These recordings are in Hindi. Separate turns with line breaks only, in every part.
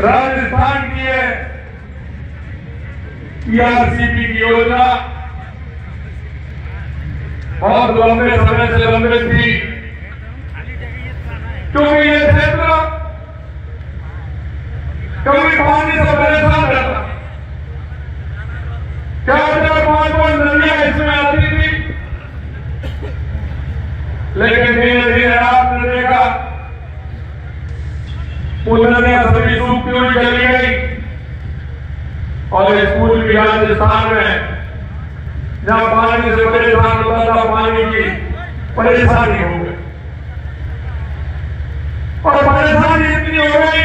राजस्थान की है। ईआरसीपी की योजना। बहुत लंबे समय से लंबे थी। क्योंकि ये क्षेत्र कभी पानी से परेशान रहता। चार चार पाँच पाँच नदियाँ इसमें आती थी। लेकिन धीरे धीरे आपने देखा उन नदियाँ सभी सूखती चली गई? और स्कूल भी राजस्थान में जहाँ पानी से परेशान होता था पानी की परेशानी हो गई। और परेशानी इतनी हो गई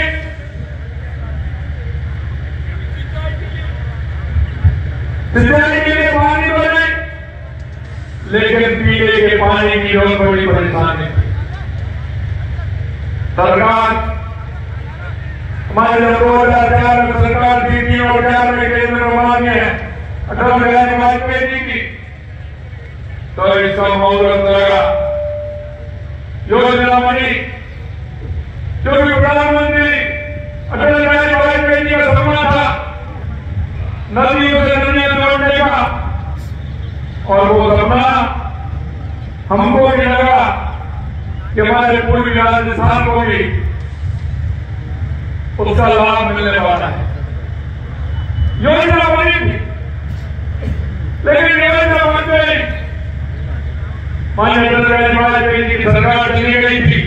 सिंचाई के लिए पानी बने लेकिन पीने के पानी की और बड़ी परेशानी। सरकार हमारे दो हज़ार चार में सरकार दी थी और चार में केंद्र में मांगे अटल बिहारी वाजपेयी जी की। तो इसका मुहूर्त लगा योजना बनी। क्योंकि प्रधानमंत्री अटल बिहारी वाजपेयी जी का सपना था नदियों से नदियाँ जोड़ने का, और वो सपना हमको भी लगा कि हमारे पूर्वी राजस्थान को भी उसका लाभ मिलने वाला है। योजना बनी थी, लेकिन योजना बन गई मान्य अटल वाजपेयी की सरकार चली गई थी।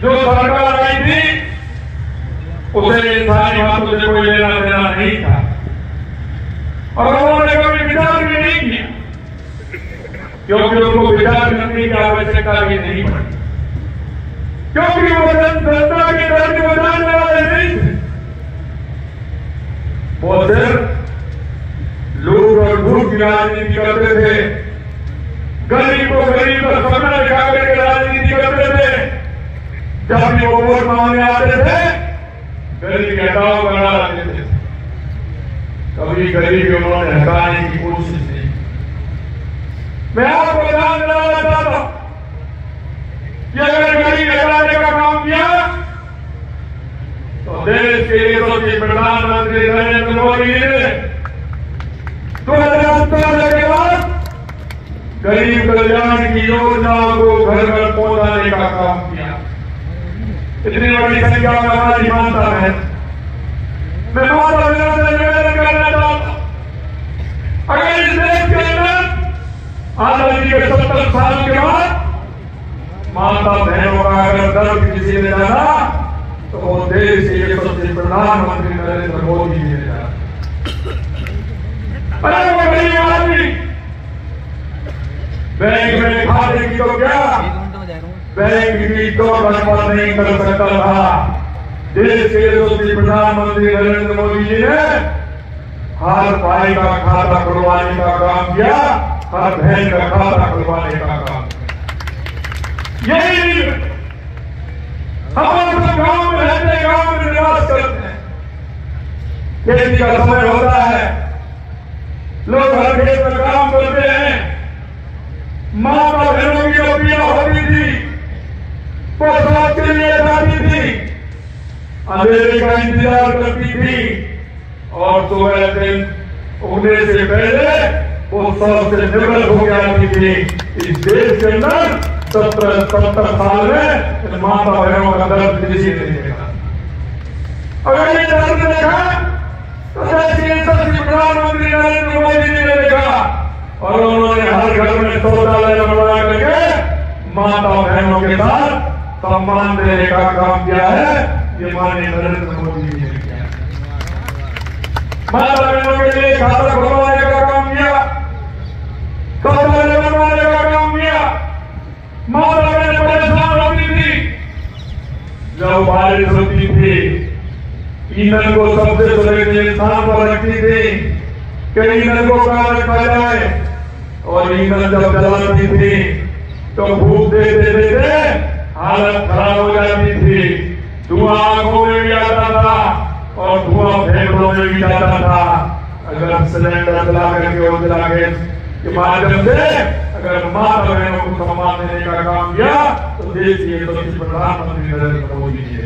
जो सरकार आई थी, उसे सारी बातों से कोई लेना देना नहीं था। और उन्होंने कभी विचार भी नहीं किया, क्योंकि उनको विचार करने की आवश्यकता भी नहीं पड़ी। क्योंकि वो जनता के दर्द बताने वाले नहीं थे। वो सिर्फ़ लोग और भूख की राजनीति करते थे। गरीब को गरीब का सपना दिखा करके राजनीति करते थे। जब भी वो वोट मांगने आते थे, गरीब के हटाव बना देते थे। कभी गरीबी उन्होंने हटाने की कोशिश नहीं। मैं आपको ध्यान दिलाना चाहता हूँ कि अगर गरीब हटाने का काम किया तो देश के यशस्वी प्रधानमंत्री नरेंद्र मोदी ने दो हज़ार चौदह के बाद गरीब कल्याण की योजनाओं को घर घर पहुँचाने का काम किया। इतनी बड़ी संख्या में हमारी माता है। मैं माता बहनों से निवेदन करना चाहता अगर इस देश के अंदर आज़ादी के सत्तर साल के बाद माता बहनों का अगर दर्द किसी ने जाना तो वो देश के सबसे प्रधानमंत्री नरेंद्र मोदी जी ने अरे वो आदमी बैंक में खाते की तो क्या बैंक की तो गड़बड़ नहीं कर सकता था देश के यशस्वी प्रधानमंत्री नरेंद्र मोदी जी ने हर भाई का खाता खुलवाने का काम किया हर बहन का खाता खुलवाने का काम यही हम लोग गाँव में रहते गाँव में निवास करते हैं। खेती का समय होता है। लोग हर खेत में काम करते हैं। माता बहनों की जो होती थी, वो के लिए जाती थी। अंधेरे का इंतज़ार करती थी। और सुबह दिन उगने से पहले वो सबसे निर्भर हो जाती थी। इस देश के अंदर सत्रह सत्तर साल में माता बहनों का दर्द किसी नहीं देखा। अगर ये दर्द देखा तो प्रधानमंत्री नरेंद्र मोदी जी ने देखा। और उन्होंने हर घर में शौचालय बनवा करके माता बहनों के साथ सम्मान देने का काम किया है। ये माननीय नरेंद्र मोदी जी ने किया माता बहनों के लिए खाता खुलवाने का काम किया शौचालय बनवाने का काम किया माता बहन परेशान होती थी जब बारिश होती थी ईंधन को सबसे सुरक्षित स्थान पर रखती थी। कि ईंधन को कहाँ रखा जाए। और ईंधन जब जलाती थी तो भूख देते देते हालत खराब हो जाती थी। धुआँ आँखों में भी आता था और धुआँ फेफड़ों में भी जाता था। अगर सिलेंडर जला करके और जला के माध्यम से अगर माता बहनों को सम्मान देने का काम किया तो देश के यशस्वी प्रधानमंत्री नरेंद्र मोदी जी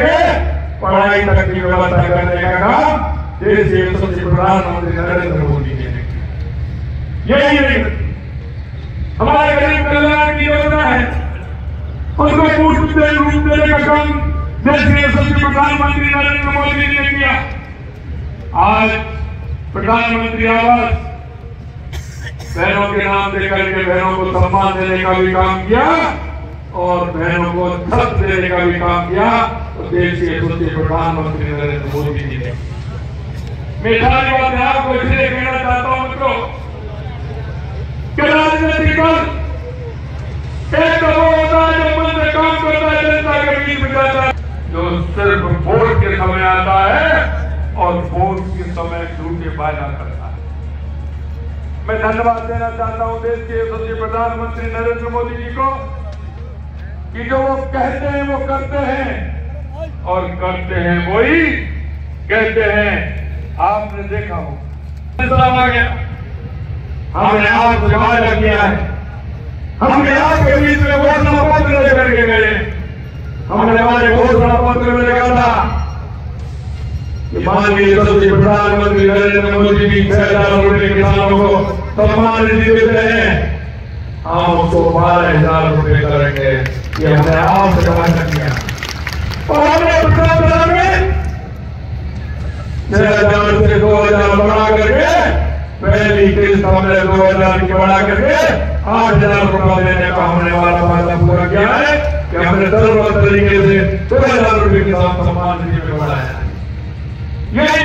ये पढ़ाई तक की व्यवस्था करने का काम यशस्वी प्रधानमंत्री नरेंद्र मोदी ने यही हमारे गरीब कल्याण की योजना है उसको पूछ रूप देने का काम के प्रधानमंत्री नरेंद्र मोदी ने किया आज प्रधानमंत्री आवास बहनों के नाम देकर के बहनों को सम्मान देने का भी काम किया और बहनों को छत देने का भी काम किया। तो देश के यशस्वी प्रधानमंत्री नरेंद्र मोदी जी ने। मैं सारी बात आपको इसलिए कहना चाहता हूँ, मित्रों, कि राजनीति दल एक तो वो होता है जो मन से काम करता है, जनता के बीच में जाता है, जो सिर्फ़ वोट के समय आता है। और वोट के समय झूठे वायदा करता है। मैं धन्यवाद देना चाहता हूँ देश के यशस्वी प्रधानमंत्री नरेंद्र मोदी जी को कि जो वो कहते हैं, वो करते हैं। और करते हैं वही कहते हैं। आपने देखा हो। हमने आपसे वादा किया है। हमने आपके बीच में घोषणा पत्र लेकर के गए हमने हमारे घोषणा पत्र में लिखा था माननीय यशस्वी प्रधानमंत्री नरेंद्र मोदी जी छह हज़ार रुपए किसानों को सम्मान निधि देते हैं। हम उसको बारह हज़ार रुपए करेंगे। ये हमने आपसे वादा किया और हमने प्रधानमंत्री में छह हज़ार से दो हज़ार बढ़ा करके, पहली किस्त हमने दो हज़ार की बढ़ा करके, आठ हज़ार रुपया देने का हमने वाला वादा पूरा किया है कि हमने सर्व तरीके से दो हज़ार रुपये के साथ सम्मान निधि में बढ़ाया। किसान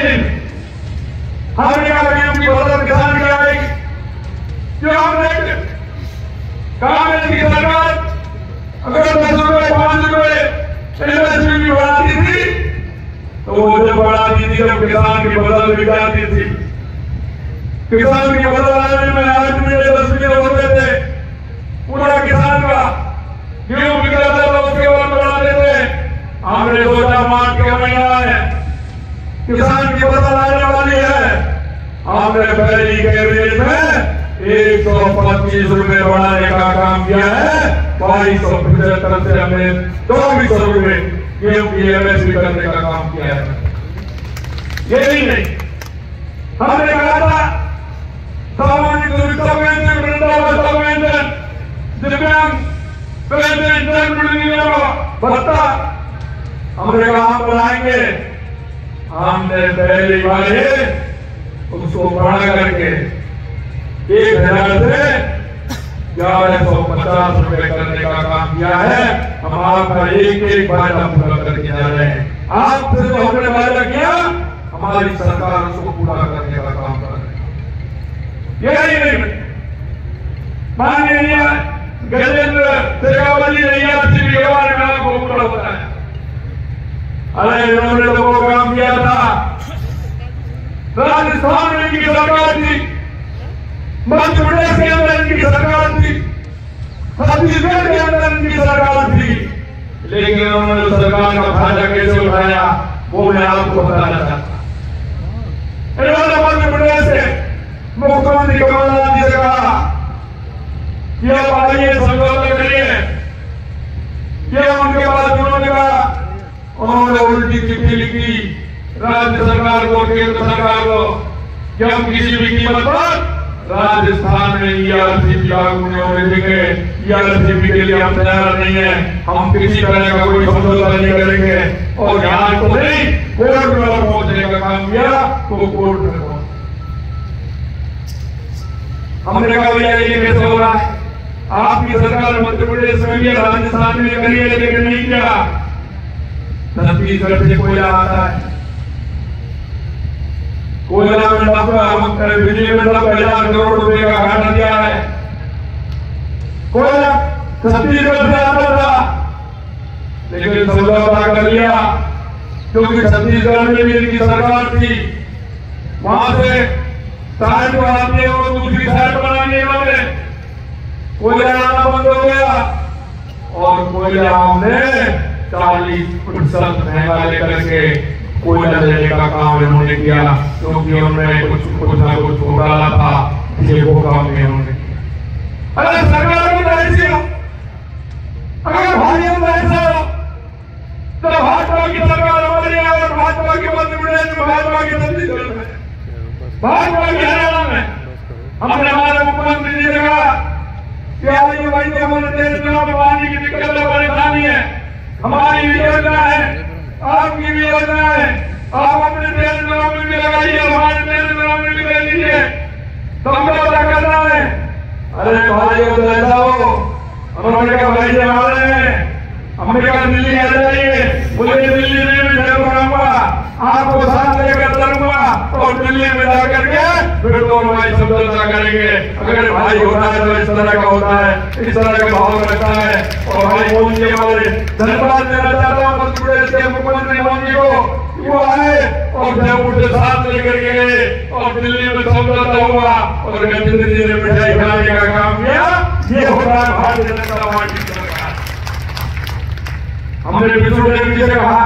की अगर दस रुपए, पाँच रुपए बढ़ाती थी तो वो मुझे बढ़ाती थी, जब किसान की थी। किसान आने में आठ रुपये दस होते थे। पूरा किसान का गेहूँ बिक था उसके बाद बढ़ा देते हमने सोचा मार्च के महीना है किसान की फ़सल आने वाली है हमने पहली कैबिनेट में एक सौ पच्चीस रुपए बढ़ाने का काम किया है। बाईस सौ पचहत्तर से हमने चौबीस सौ रुपए गेहूँ की एमएसपी करने का काम किया है। यही नहीं। हमने कहा था, सामाजिक सुरक्षा पेंशन वृद्धावस्था पेंशन, दिव्यांग पेंशन भत्ता। हमने कहा बनाएँगे हमने पहली बार उसको बढ़ा करके। एक हज़ार से ग्यारह सौ पचास रुपए करने का काम किया है। हम आपका एक एक वायदा पूरा करके जा रहे हैं। आपसे जो हमने वायदा किया, हमारी सरकार उसको पूरा करने का काम कर रही है। यही नहीं माननीय गजेंद्र शेखावत जी ने के बारे में आपको पूरा बताया अरे इन्होंने तो वो काम किया था। राजस्थान में इनकी सरकार थी। मध्य प्रदेश के अंदर इनकी सरकार थी। छत्तीसगढ़ के अंदर इनकी सरकार थी। लेकिन उन्होंने सरकार का फ़ायदा कैसे उठाया, वो मैं आपको बताना चाहता मध्य प्रदेश से मुख्यमंत्री कमलनाथ जी से कहा कि आप आइए समझौता करिए क्या उनके पास उन्होंने कहा उन्होंने उल्टी चिट्ठी लिखी राज्य सरकार को, केंद्र सरकार को, कि हम किसी भी कीमत पर राजस्थान में ईआरसीपी लागू नहीं होने देंगे। ईआरसीपी के लिए हम तैयार नहीं है। हम किसी तरह का कोई समझौता नहीं करेंगे। और यहाँ तो नहीं, कोर्ट में और पहुँचने का काम किया तो कोर्ट में हमने कहा, भैया, ये कैसे हो रहा है? आपकी सरकार मध्य प्रदेश में भी राजस्थान में करिए, लेकिन नहीं किया। छत्तीसगढ़ से कोयला आता है। कोयला में नब्बे बिजली में नब्बे हज़ार करोड़ रुपए का घाटा दिया है कोयला छत्तीसगढ़ से आता था लेकिन समझौता कर लिया क्योंकि छत्तीसगढ़ में भी इनकी सरकार थी वहाँ से साइड हैं और दूसरी साइड बनाने वाले कोयला आना बंद हो गया और कोयला हमने चालीस प्रतिशत महँगा लेकर के कोयला लेने का काम इन्होंने किया क्योंकि उनमें कुछ कुछ ना कुछ घोटाला था इसलिए वो काम किया उन्होंने अरे सरकार की ऐसी अगर भाइयों में ऐसा तो भाजपा की सरकार हमारी है और भाजपा के मध्य प्रदेश में भाजपा की छत्तीसगढ़ में भाजपा की हरियाणा में हमने हमारे मुख्यमंत्री जी ने कहा कि आज ये भाई हमारे देश में पानी की दिक्कत परेशानी है हमारी योजना है? आपकी भी योजना है। आप अपने देश में भी लगाइए, हमारे देश में भी ले लीजिए। समझौता करना है। अरे भाई तो ऐसा हो उन्होंने कहा भाई हमारे हैं। कहा दिल्ली आ जाइए। मुझे दिल्ली में भी घर बनाऊँगा। आपको साथ लेकर चलूँगा और दिल्ली में जाकर के फिर दोनों भाई समझौता करेंगे। अगर भाई होता है तो इस तरह का होता है, इस तरह का भाव रहता है। और भाई मोदी जी हमारे धन्यवाद देना चाहता हूँ मध्य प्रदेश के मुख्यमंत्री मोदी को। वो आए और जयपुर से साथ लेकर के गए और दिल्ली में समझौता हुआ और गजेंद्र जी ने मिठाई खिलाने का काम किया। ये होता है भारतीय जनता पार्टी की सरकार। हमने दिन से कहा,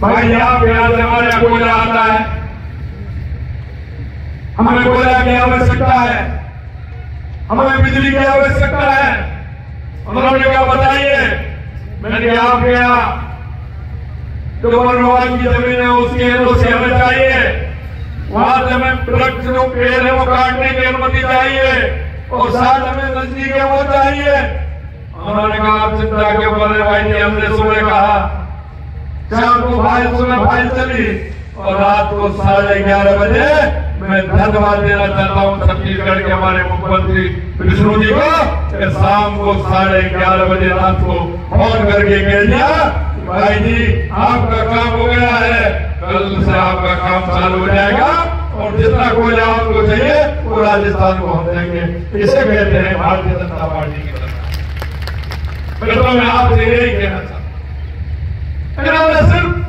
भाई, यहाँ से हमारे यहाँ कोयला आता है। हमें कोयला की आवश्यकता है। हमें बिजली की आवश्यकता है। उन्होंने कहा, बताइए, मैंने आपके यहाँ जो वन विभाग की ज़मीन है, उसकी एनओसी हमें चाहिए। वहाँ से हमें वृक्ष जो पेड़ है, वो काटने की अनुमति चाहिए। और साथ हमें नज़दीक है, वो चाहिए। उन्होंने कहा, आप चिंता क्यों कर रहे भाई जी? हमने सुबह कहा, शाम को फ़ाइल सुबह फ़ाइल चली। और रात को साढ़े ग्यारह बजे मैं धन्यवाद देना चाहता हूँ छत्तीसगढ़ के हमारे मुख्यमंत्री विष्णु जी को शाम को साढ़े ग्यारह बजे रात को फ़ोन करके कह दिया, भाई जी, आपका काम हो गया है। कल से आपका काम चालू हो जाएगा और जितना कोयला आपको चाहिए, वो राजस्थान को हम देंगे। इसे कहते हैं भारतीय जनता पार्टी की तरफ़ मैं आपसे यही कहना चाहता इन्होंने सिर्फ़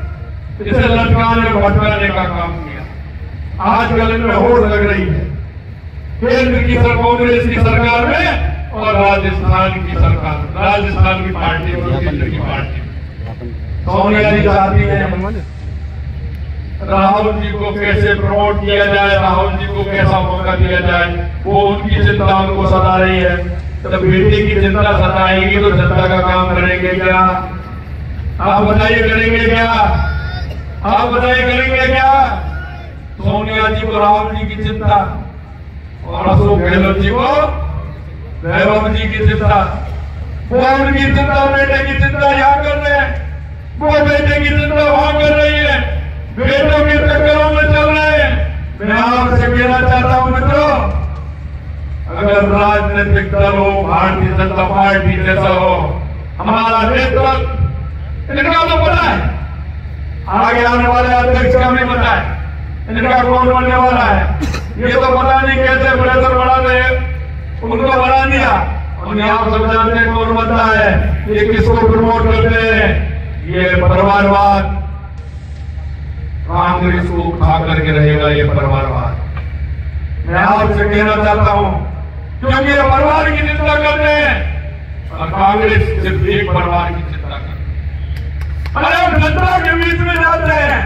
इसे लटकाने भटकाने का काम किया। आजकल इनमें होड़ लग रही है। केंद्र की कांग्रेस की सरकार में और राजस्थान की सरकार राजस्थान की पार्टी और केंद्र की पार्टी। सोनिया जी चाहती है? राहुल जी को कैसे प्रमोट किया जाए राहुल जी को कैसा मौका दिया जाए वो उनकी चिंता उनको सता रही है। तो बेटे की चिंता सताएगी तो जनता का काम करेंगे क्या? आप बताइए करेंगे क्या? आप बताइए, करेंगे क्या? सोनिया जी को राहुल जी की चिंता और अशोक गहलोत जी को वैभव जी की चिंता। वो उनकी चिंता, बेटे की चिंता यहाँ कर रहे हैं। वो बेटे की चिंता वहाँ कर रही है। बेटों के चक्करों में चल रहे हैं। मैं आपसे कहना चाहता हूँ, मित्रों, अगर राजनीतिक दल हो भारतीय जनता पार्टी जैसा हो, हमारा नेतृत्व, इनका तो पता है। आगे आने वाले अध्यक्ष का नहीं पता है। इनका कौन बनने वाला है? ये तो पता नहीं कैसे प्रेशर बढ़ा दे उनको बढ़ा दिया। और आप सब जानते हैं कौन बनता है। ये किसको प्रमोट करते हैं? ये परिवारवाद। कांग्रेस को उठा करके रहेगा ये परिवारवाद। मैं आपसे कहना चाहता हूँ, क्योंकि ये परिवार की चिंता करते हैं। और कांग्रेस सिर्फ़ एक परिवार की अरे जनता के बीच में जाते हैं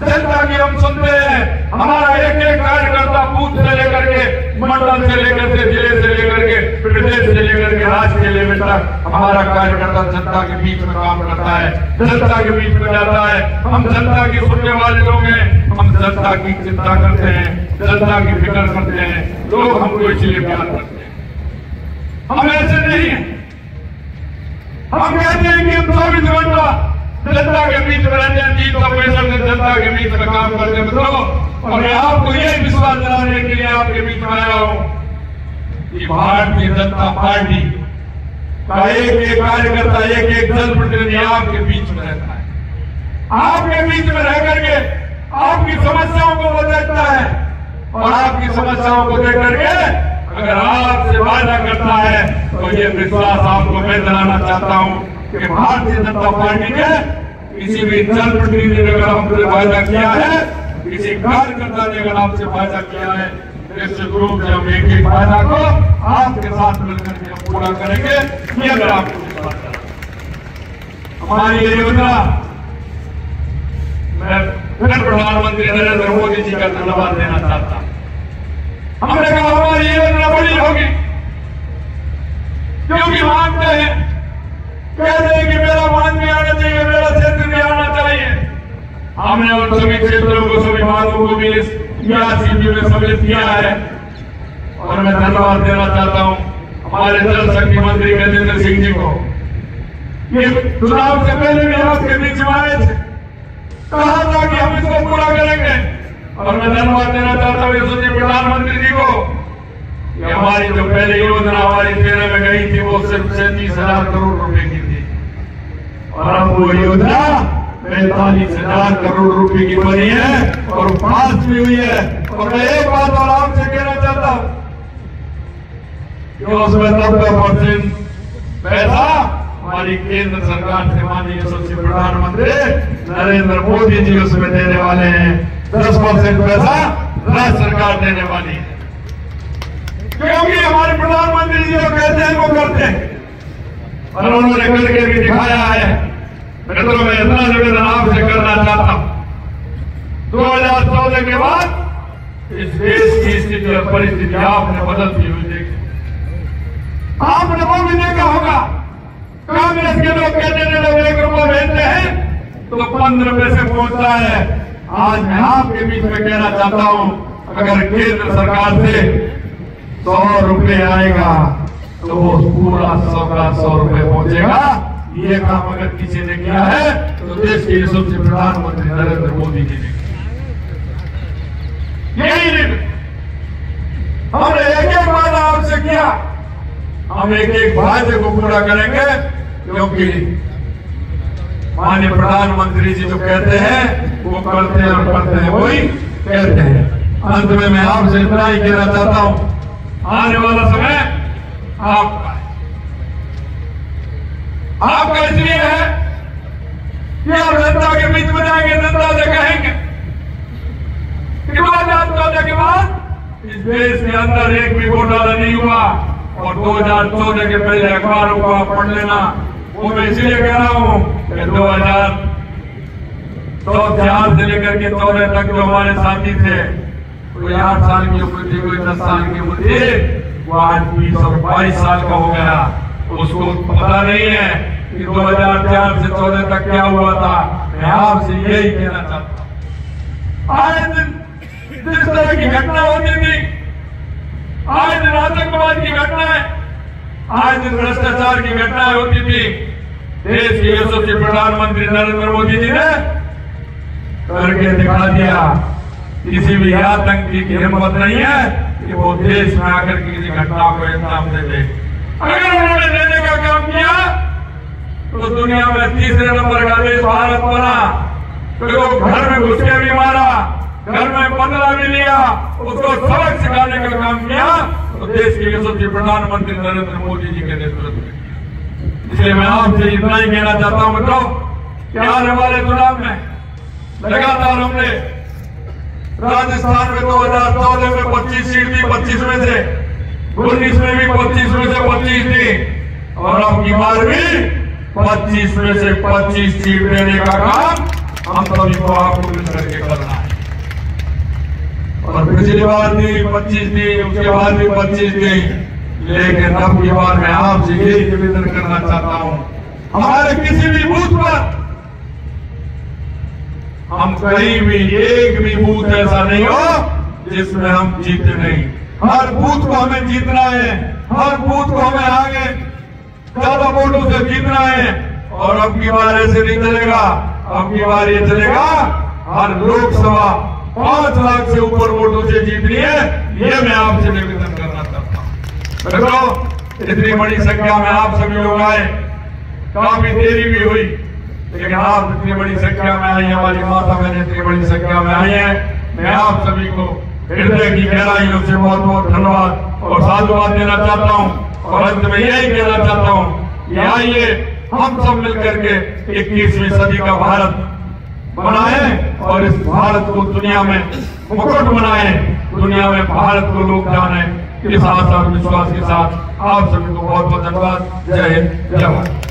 जनता की हम सुनते हैं हमारा एक एक कार्यकर्ता बूथ से लेकर के मंडल से लेकर के ज़िले से लेकर के प्रदेश से लेकर के राज्य के लेवल तक हमारा कार्यकर्ता जनता के बीच में काम करता है जनता के बीच में जाता है हम जनता की सुनने वाले लोग हैं हम जनता की चिंता करते हैं जनता की फ़िक्र करते हैं लोग हमको इसलिए प्यार करते हैं हम ऐसे नहीं हम कहते हैं कि हम चौबीस घंटा जनता के बीच में हैं जीत पैसा से जनता के बीच में काम करते मित्रों, और मैं आपको यही विश्वास दिलाने के लिए आपके बीच में आया हूँ कि भारतीय जनता पार्टी का एक एक कार्यकर्ता एक एक दल प्रतिनिधि आपके बीच में रहता है। आपके बीच में रह करके आपकी समस्याओं को वो देखता है। और आपकी समस्याओं को देख करके अगर आपसे वादा करता है तो ये विश्वास आपको मैं दिलाना चाहता हूँ। कि भारतीय जनता पार्टी ने किसी भी दल प्रतिनिधि ने अगर हमसे वायदा किया है, किसी कार्यकर्ता ने अगर आपसे वायदा किया है, निश्चित रूप से हम एक एक वादा को आपके साथ मिलकर के हम पूरा करेंगे। ये अगर आपको हमारी ये योजना, मैं फिर प्रधानमंत्री नरेंद्र मोदी जी का धन्यवाद देना चाहता हूँ। हमने कहा, हमारी योजना बड़ी होगी, क्योंकि मानते हैं कहते हैं कि मेरा मान में आना चाहिए, मेरा क्षेत्र भी आना चाहिए। हमने उन सभी क्षेत्रों को, सभी विभागों को भी इस सीपी में सम्मिलित किया है। और मैं धन्यवाद देना चाहता हूँ हमारे जल शक्ति मंत्री गजेंद्र सिंह जी को। चुनाव से पहले भी आपके बीच में आए थे। कहा था कि हम इसको पूरा करेंगे। और मैं धन्यवाद देना चाहता हूँ यशस्वी प्रधानमंत्री जी को हमारी जो पहली योजना हमारी तेरह में गई थी, वो सिर्फ़ सैंतीस हज़ार करोड़ रुपए की वो योजना पैतालीस हज़ार करोड़ रुपए की बनी है और पास भी हुई है। और मैं एक बात और आपसे कहना चाहता हूँ। कि उसमें नब्बे परसेंट पैसा हमारी केंद्र सरकार से माननीय यशस्वी प्रधानमंत्री नरेंद्र मोदी जी उसमें देने वाले हैं। दस परसेंट पैसा राज्य सरकार देने वाली है। क्योंकि हमारे प्रधानमंत्री जी जो कहते हैं वो करते हैं। और उन्होंने करके भी दिखाया है। मैं तो मैं इतना निवेदन आपसे करना चाहता हूँ। दो हज़ार चौदह के बाद इस देश की स्थिति और परिस्थिति आपने बदलती हुई देखी। आपने वो भी देखा होगा। कांग्रेस के लोग कहते हैं लोग एक रुपया भेजते हैं तो पंद्रह पैसे पहुँचता है। आज मैं आपके बीच में कहना चाहता हूँ, अगर केंद्र सरकार से सौ रुपये आएगा तो वो पूरा सौ का सौ रुपए पहुंचेगा। ये काम अगर किसी ने किया है तो देश के सबसे प्रधानमंत्री नरेंद्र मोदी जी ने यही दिन हमने एक एक वादा आपसे किया। हम एक एक वादे को पूरा करेंगे, क्योंकि माननीय प्रधानमंत्री जी जो कहते हैं, वो करते हैं और करते हैं, वही कहते हैं। अंत में मैं आपसे इतना ही कहना चाहता हूँ। आने वाला समय आपका है आपका इसलिए है कि आप जनता के बीच में जाएँगे, जनता से कहेंगे। चौदह के बाद इस देश के अंदर एक भी घोटाला नहीं हुआ और दो हज़ार चौदह के पहले अखबारों को आप पढ़ लेना। वो मैं इसलिए कह रहा हूँ कि दो हज़ार तो चार से लेकर के चौदह तक जो हमारे साथी थे कोई आठ साल की उम्र थी कोई दस साल की उम्र थी। वो आज बीस बाईस साल का हो गया। उसको पता नहीं है कि 2004 से चौदह तक क्या हुआ था। मैं आपसे यही कहना चाहता हूँ। आज जिस तरह की घटना होती थी आज आतंकवाद की घटनाएँ आज भ्रष्टाचार की घटनाएँ होती थी। देश के यशस्वी प्रधानमंत्री नरेंद्र मोदी जी ने करके दिखा दिया। किसी भी आतंकी की हिम्मत नहीं है कि वो देश में आकर किसी घटना को अंजाम दे दे। अगर उन्होंने देने का काम किया तो दुनिया में तीसरे नंबर का देश भारत बना। तो घर में घुस के भी मारा, घर में पंद्रह भी लिया, उसको सबक सिखाने का काम किया तो देश के यशस्वी प्रधानमंत्री नरेंद्र मोदी जी के नेतृत्व में। इसलिए मैं आपसे इतना ही कहना चाहता हूँ, मित्रों क्या आने वाले चुनाव में लगातार हमने राजस्थान में दो हज़ार चौदह में पच्चीस सीट थी पच्चीस में से। उन्नीस में भी पच्चीस में से पच्चीस थी और अब की बार भी पच्चीस में से पच्चीस सीट देने का काम हम सभी को आपको मिल करके करना है। और पिछली बार थी पच्चीस थी उसके बाद भी पच्चीस थी लेकिन अब की बार मैं आपसे यही निवेदन करना चाहता हूँ, हमारे किसी भी बूथ पर हम कहीं भी एक भी बूथ ऐसा नहीं हो जिसमें हम जीते नहीं। हर बूथ को हमें जीतना है, हर बूथ को हमें आगे ज़्यादा वोटों से जीतना है। और अब की बार ऐसे नहीं चलेगा, अब की बार ये चलेगा, हर लोकसभा पाँच लाख से ऊपर वोटों से जीतनी है, ये मैं आपसे निवेदन करना चाहता हूँ। इतनी बड़ी संख्या में आप सभी लोग आए, काफ़ी देरी भी हुई। लेकिन आप इतनी बड़ी संख्या में आई हमारी माता बहन इतनी बड़ी संख्या में आई है। मैं आप सभी को हृदय की गहराइयों से बहुत बहुत धन्यवाद और साधुवाद देना चाहता हूँ और अंत में यही कहना चाहता हूँ आइए हम सब मिलकर के इक्कीसवीं सदी का भारत बनाए और इस भारत को दुनिया में मुकुट बनाए दुनिया में भारत को लोग जाने इस आशा और विश्वास के साथ आप सभी को बहुत बहुत धन्यवाद जय हिंद जय भारत